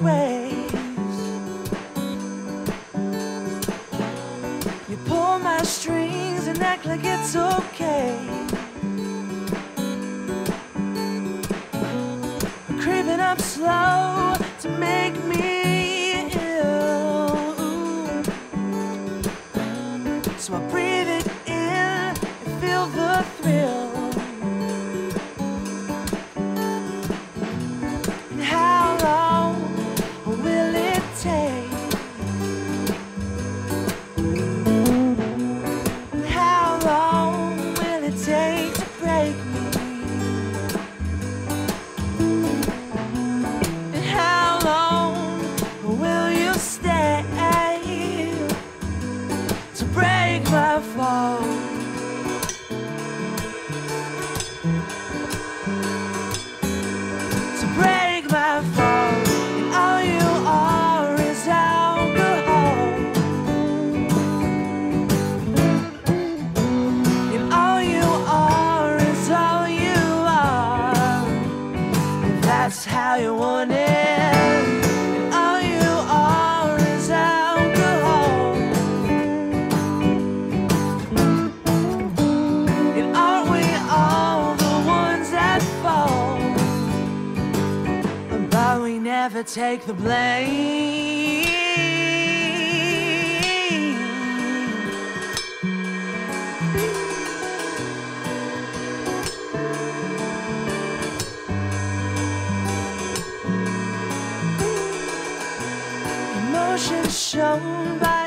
ways. You pull my strings and act like it's okay. Creeping up slow to make me ill. So I breathe it in and feel the thrill. Take me? And how long will you stay to break my fall? That fall? But we never take the blame. trong bay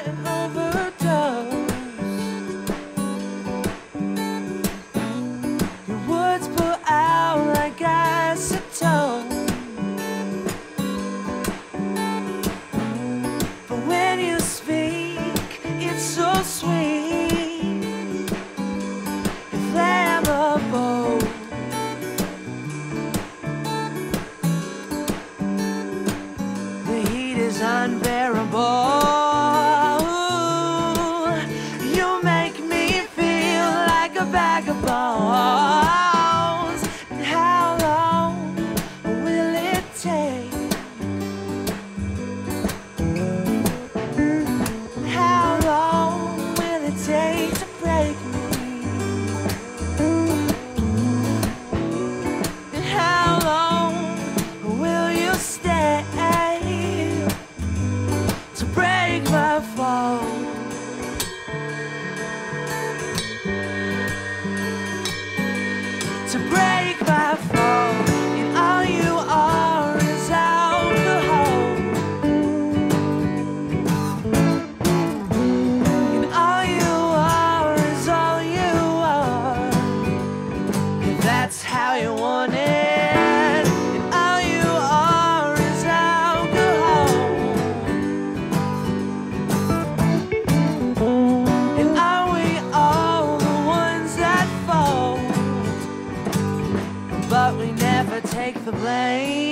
the blame.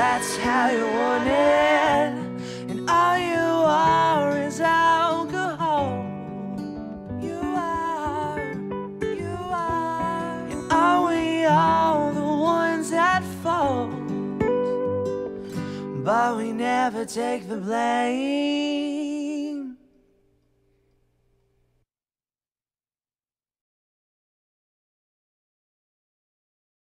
That's how you want it. And all you are is alcohol. You are, you are. And are we all the ones that fall? But we never take the blame.